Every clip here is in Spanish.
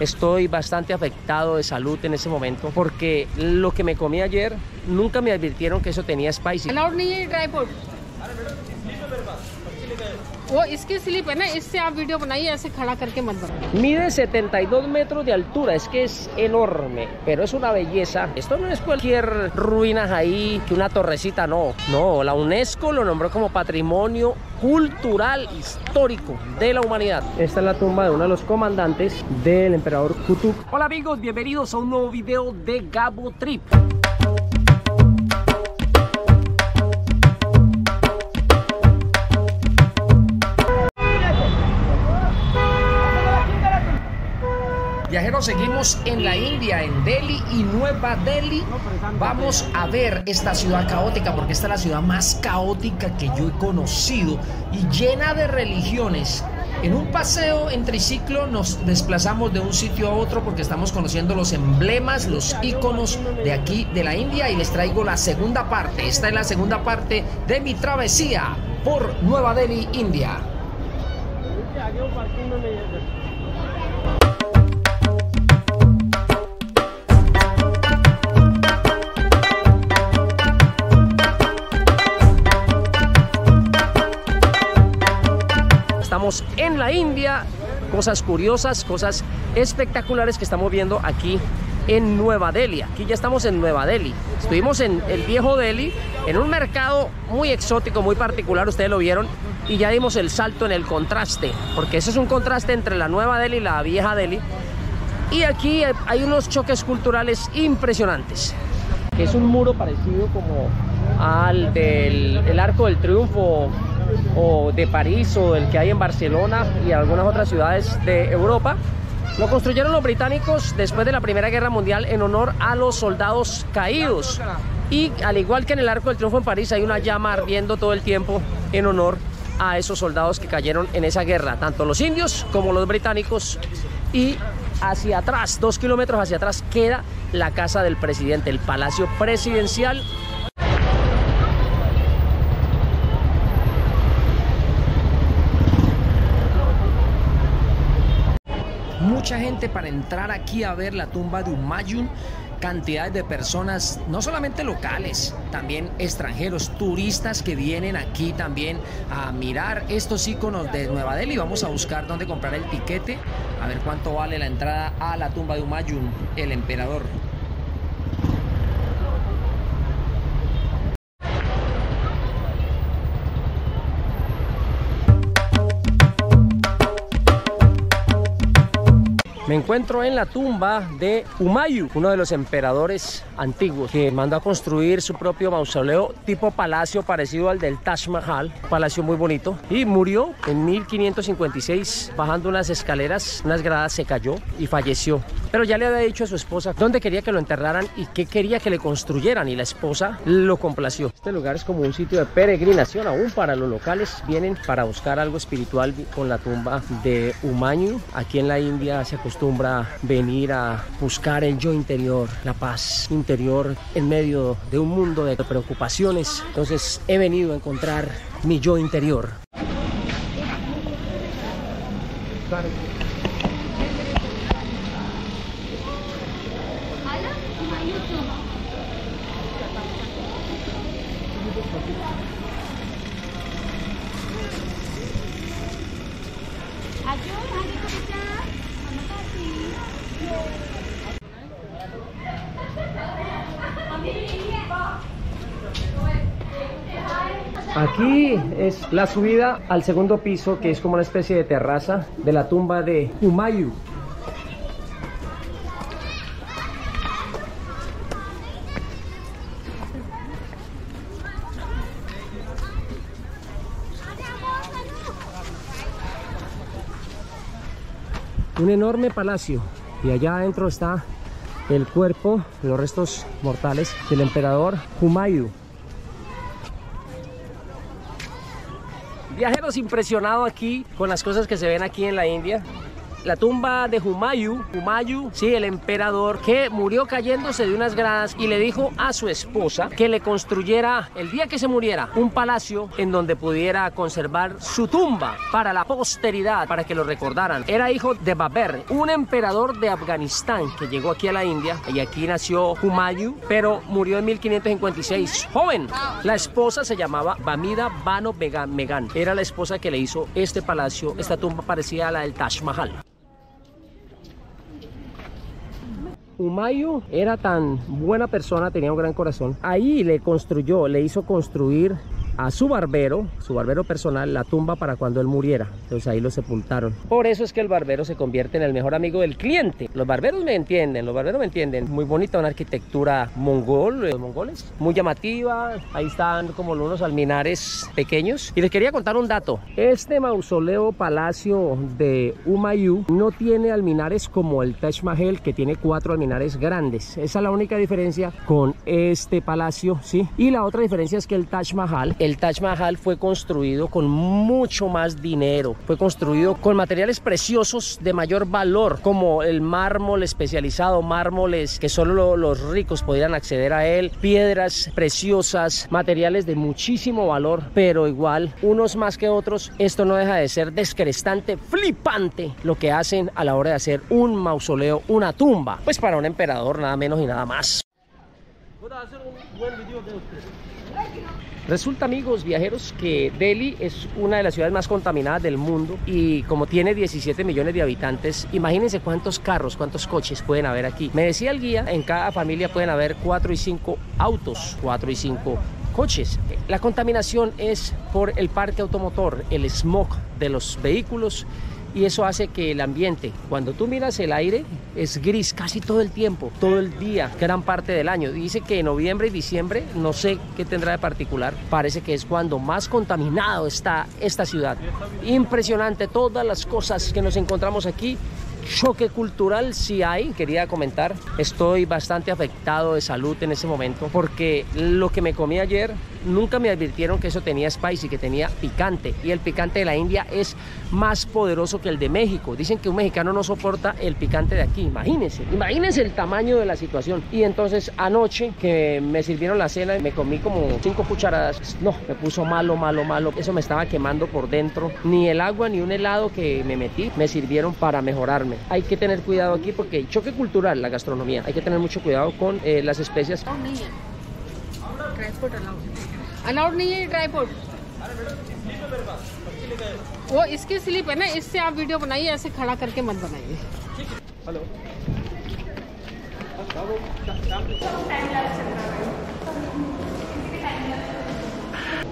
estoy bastante afectado de salud en ese momento porque lo que me comí ayer nunca me advirtieron que eso tenía spicy. वो इसकी स्लिप है ना इससे आप वीडियो बनाइए ऐसे खड़ा करके मत बनाइए Mide 72 metros de altura, es que es enorme, pero es una belleza. Esto no es cualquier ruinas ahí, que una torrecita, no. No, la UNESCO lo nombró como patrimonio cultural histórico de la humanidad. Esta es la tumba de uno de los comandantes del emperador Kutuk. Hola amigos, bienvenidos a un nuevo video de Gabo Trip. Viajeros, seguimos en la India, en Delhi y Nueva Delhi. Vamos a ver esta ciudad caótica, porque esta es la ciudad más caótica que yo he conocido y llena de religiones. En un paseo en triciclo nos desplazamos de un sitio a otro porque estamos conociendo los emblemas, los iconos de aquí de la India y les traigo la segunda parte. Esta es la segunda parte de mi travesía por Nueva Delhi, India. En la India, cosas curiosas, cosas espectaculares que estamos viendo aquí en Nueva Delhi. Aquí ya estamos en Nueva Delhi. Estuvimos en el viejo Delhi, en un mercado muy exótico, muy particular, ustedes lo vieron, y ya dimos el salto en el contraste, porque ese es un contraste entre la Nueva Delhi y la vieja Delhi. Y aquí hay unos choques culturales impresionantes. Es un muro parecido como al del el Arco del Triunfo o de París o el que hay en Barcelona y algunas otras ciudades de Europa. Lo construyeron los británicos después de la Primera Guerra Mundial en honor a los soldados caídos. Y al igual que en el Arco del Triunfo en París hay una llama ardiendo todo el tiempo en honor a esos soldados que cayeron en esa guerra, tanto los indios como los británicos. Y hacia atrás, dos kilómetros hacia atrás, queda la casa del presidente, el palacio presidencial mucha gente para entrar aquí a ver la tumba de Humayun. Cantidades de personas, no solamente locales, también extranjeros, turistas que vienen aquí también a mirar estos iconos de Nueva Delhi. Vamos a buscar dónde comprar el tiquete, a ver cuánto vale la entrada a la tumba de Humayun, el emperador. Me encuentro en la tumba de Humayu, uno de los emperadores antiguos, que mandó a construir su propio mausoleo tipo palacio parecido al del Taj Mahal, palacio muy bonito, y murió en 1556 bajando unas escaleras, unas gradas se cayó y falleció. Pero ya le había dicho a su esposa dónde quería que lo enterraran y qué quería que le construyeran y la esposa lo complació. Este lugar es como un sitio de peregrinación aún para los locales, vienen para buscar algo espiritual con la tumba de Humayu. Aquí en la India se acostumbra acostumbra venir a buscar el yo interior, la paz interior en medio de un mundo de preocupaciones. Entonces he venido a encontrar mi yo interior. Aquí es la subida al segundo piso, que es como una especie de terraza de la tumba de Humayu. Un enorme palacio y allá adentro está el cuerpo, los restos mortales del emperador Humayu. Viajeros impresionados aquí con las cosas que se ven aquí en la India. La tumba de Humayu, Humayu, sí, el emperador que murió cayéndose de unas gradas y le dijo a su esposa que le construyera el día que se muriera un palacio en donde pudiera conservar su tumba para la posteridad, para que lo recordaran. Era hijo de Baber, un emperador de Afganistán que llegó aquí a la India y aquí nació Humayu, pero murió en 1556, joven. La esposa se llamaba Bamida Bano Megan. Era la esposa que le hizo este palacio, esta tumba parecida a la del Taj Mahal. Humayu era tan buena persona, tenía un gran corazón. Ahí le construyó, le hizo construir a su barbero, su barbero personal, la tumba para cuando él muriera. Entonces ahí lo sepultaron. Por eso es que el barbero se convierte en el mejor amigo del cliente. Los barberos me entienden, los barberos me entienden. Muy bonita una arquitectura mongol, los mongoles, muy llamativa. Ahí están como unos alminares pequeños. Y les quería contar un dato. Este mausoleo palacio de Humayun no tiene alminares como el Taj Mahal que tiene cuatro alminares grandes. Esa es la única diferencia con este palacio, ¿sí? Y la otra diferencia es que el Taj Mahal, el Taj Mahal fue construido con mucho más dinero. Fue construido con materiales preciosos de mayor valor, como el mármol especializado, mármoles que solo los ricos podían acceder a él, piedras preciosas, materiales de muchísimo valor, pero igual, unos más que otros, esto no deja de ser descrestante, flipante lo que hacen a la hora de hacer un mausoleo, una tumba, pues para un emperador nada menos y nada más. Resulta, amigos viajeros, que Delhi es una de las ciudades más contaminadas del mundo y como tiene 17 millones de habitantes, imagínense cuántos carros, cuántos coches pueden haber aquí. Me decía el guía, en cada familia pueden haber 4 y 5 autos, 4 y 5 coches. La contaminación es por el parque automotor, el smog de los vehículos y eso hace que el ambiente, cuando tú miras el aire, es gris casi todo el tiempo, todo el día, gran parte del año. Dice que en noviembre y diciembre, no sé qué tendrá de particular, parece que es cuando más contaminado está esta ciudad. Impresionante todas las cosas que nos encontramos aquí choque cultural sí hay, quería comentar. Estoy bastante afectado de salud en ese momento porque lo que me comí ayer nunca me advirtieron que eso tenía spicy, que tenía picante. Y el picante de la India es más poderoso que el de México. Dicen que un mexicano no soporta el picante de aquí. Imagínense, imagínense el tamaño de la situación. Y entonces anoche que me sirvieron la cena, me comí como cinco cucharadas. No, me puso malo, malo, malo. Eso me estaba quemando por dentro. Ni el agua ni un helado que me metí me sirvieron para mejorarme Hay que tener cuidado aquí porque hay choque cultural la gastronomía. Hay que tener mucho cuidado con eh, las especias. Allowed नहीं है dry fruit वो इसकी स्लिप है ना इससे आप वीडियो बनाइए ऐसे खड़ा करके मत बनाइए hello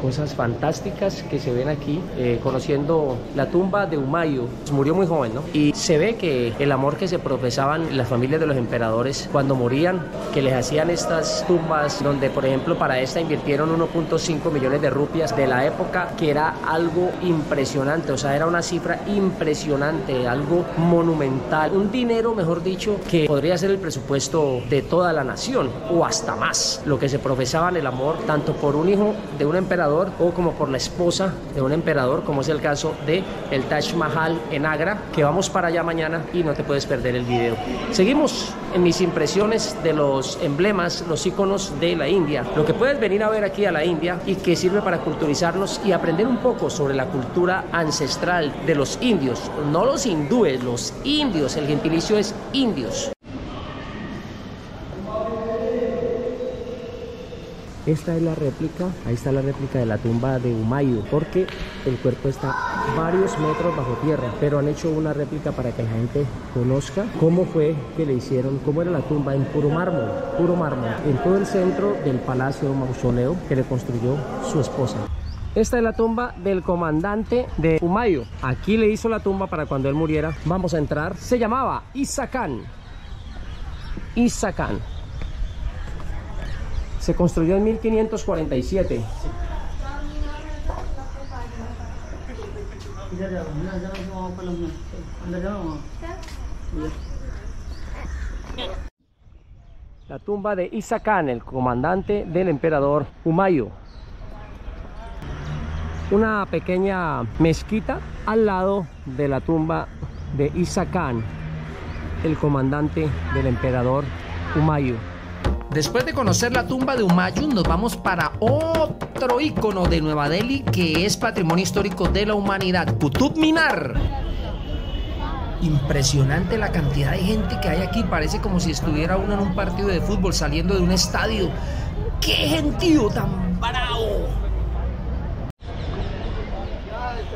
cosas fantásticas que se ven aquí, eh, conociendo la tumba de Humayo. Murió muy joven, ¿no? Y se ve que el amor que se profesaban las familias de los emperadores cuando morían, que les hacían estas tumbas, donde por ejemplo para esta invirtieron 1.5 millones de rupias de la época, que era algo impresionante, o sea, era una cifra impresionante, algo monumental, un dinero, mejor dicho, que podría ser el presupuesto de toda la nación o hasta más, lo que se profesaban el amor tanto por un hijo de un emperador o como por la esposa de un emperador, como es el caso de el Taj Mahal en Agra, que vamos para allá mañana y no te puedes perder el video. Seguimos en mis impresiones de los emblemas, los iconos de la India, lo que puedes venir a ver aquí a la India y que sirve para culturizarnos y aprender un poco sobre la cultura ancestral de los indios, no los hindúes, los indios, el gentilicio es indios. Esta es la réplica, ahí está la réplica de la tumba de Humayu, porque el cuerpo está varios metros bajo tierra, pero han hecho una réplica para que la gente conozca cómo fue que le hicieron, cómo era la tumba en puro mármol, puro mármol, en todo el centro del palacio mausoleo que le construyó su esposa. Esta es la tumba del comandante de Humayu. Aquí le hizo la tumba para cuando él muriera. Vamos a entrar. Se llamaba Isakan. Isakan. Se construyó en 1547. La tumba de Isa el comandante del emperador Humayu. Una pequeña mezquita al lado de la tumba de Isa el comandante del emperador Humayun. Después de conocer la tumba de Humayun, nos vamos para otro icono de Nueva Delhi que es patrimonio histórico de la humanidad, Qutub Minar. Impresionante la cantidad de gente que hay aquí, parece como si estuviera uno en un partido de fútbol saliendo de un estadio. ¡Qué gentío tan bravo!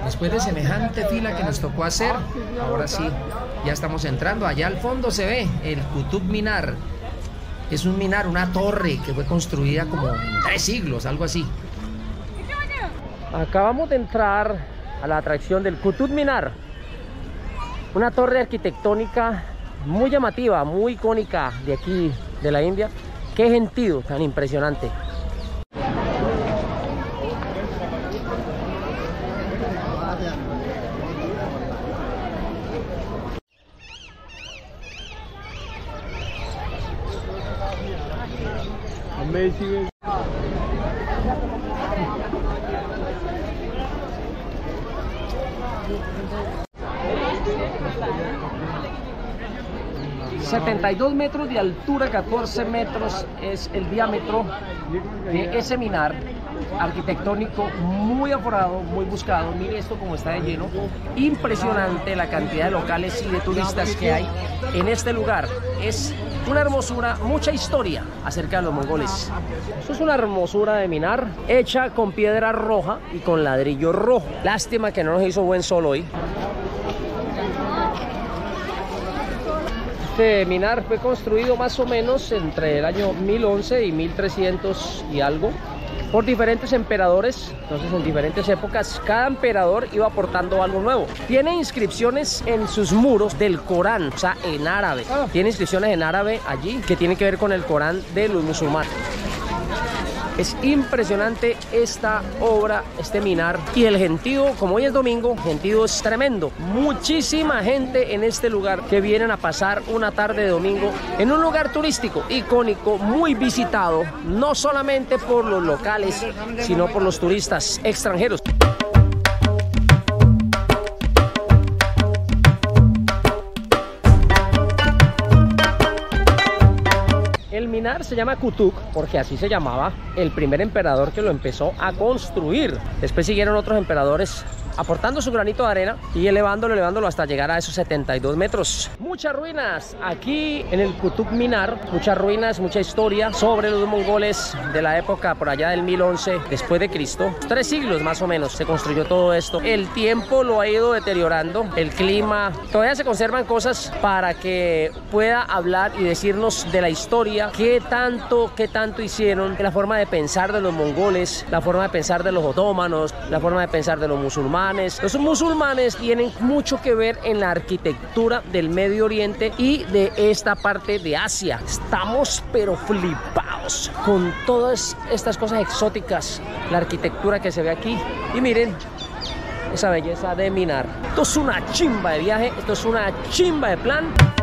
Después de semejante fila que nos tocó hacer, ahora sí, ya estamos entrando. Allá al fondo se ve el Qutub Minar. Es un minar, una torre que fue construida como tres siglos, algo así. Acabamos de entrar a la atracción del Qutub Minar. Una torre arquitectónica muy llamativa, muy icónica de aquí, de la India. Qué gentío tan impresionante. 72 metros de altura, 14 metros es el diámetro de ese minar arquitectónico muy aforado, muy buscado. Mire esto como está de lleno. Impresionante la cantidad de locales y de turistas que hay en este lugar. Es una hermosura, mucha historia acerca de los mongoles. Esto es una hermosura de minar hecha con piedra roja y con ladrillo rojo. Lástima que no nos hizo buen sol hoy. Este minar fue construido más o menos entre el año 1011 y 1300 y algo por diferentes emperadores, entonces en diferentes épocas cada emperador iba aportando algo nuevo. Tiene inscripciones en sus muros del Corán, o sea, en árabe. Tiene inscripciones en árabe allí que tienen que ver con el Corán de los musulmanes. Es impresionante esta obra, este minar. Y el gentío, como hoy es domingo, gentío es tremendo. Muchísima gente en este lugar que vienen a pasar una tarde de domingo en un lugar turístico, icónico, muy visitado, no solamente por los locales, sino por los turistas extranjeros. Se llama Kutuk porque así se llamaba el primer emperador que lo empezó a construir. Después siguieron otros emperadores aportando su granito de arena y elevándolo, elevándolo hasta llegar a esos 72 metros. Muchas ruinas aquí en el Qutub Minar, muchas ruinas, mucha historia sobre los mongoles de la época por allá del 1011 después de Cristo. Tres siglos más o menos se construyó todo esto. El tiempo lo ha ido deteriorando, el clima, todavía se conservan cosas para que pueda hablar y decirnos de la historia, qué tanto, qué tanto hicieron, la forma de pensar de los mongoles, la forma de pensar de los otomanos, la forma de pensar de los musulmanes los musulmanes tienen mucho que ver en la arquitectura del Medio Oriente y de esta parte de Asia. Estamos pero flipados con todas estas cosas exóticas, la arquitectura que se ve aquí. Y miren, esa belleza de minar. Esto es una chimba de viaje, esto es una chimba de plan.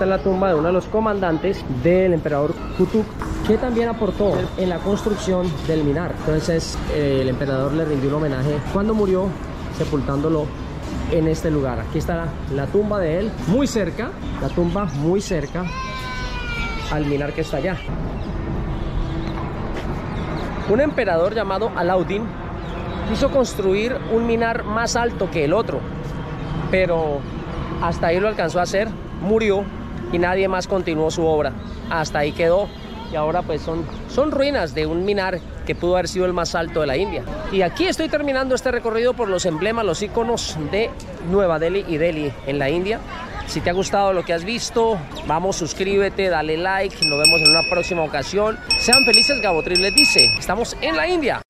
Esta es la tumba de uno de los comandantes del emperador Kutuk, que también aportó en la construcción del minar. Entonces eh, el emperador le rindió un homenaje cuando murió, sepultándolo en este lugar. Aquí está la tumba de él, muy cerca, la tumba muy cerca al minar que está allá. Un emperador llamado Alauddin quiso construir un minar más alto que el otro, pero hasta ahí lo alcanzó a hacer murió y nadie más continuó su obra. Hasta ahí quedó y ahora pues son, son ruinas de un minar que pudo haber sido el más alto de la India. Y aquí estoy terminando este recorrido por los emblemas, los iconos de Nueva Delhi y Delhi en la India. Si te ha gustado lo que has visto, vamos, suscríbete, dale like, nos vemos en una próxima ocasión. Sean felices, Gabotril les dice, estamos en la India.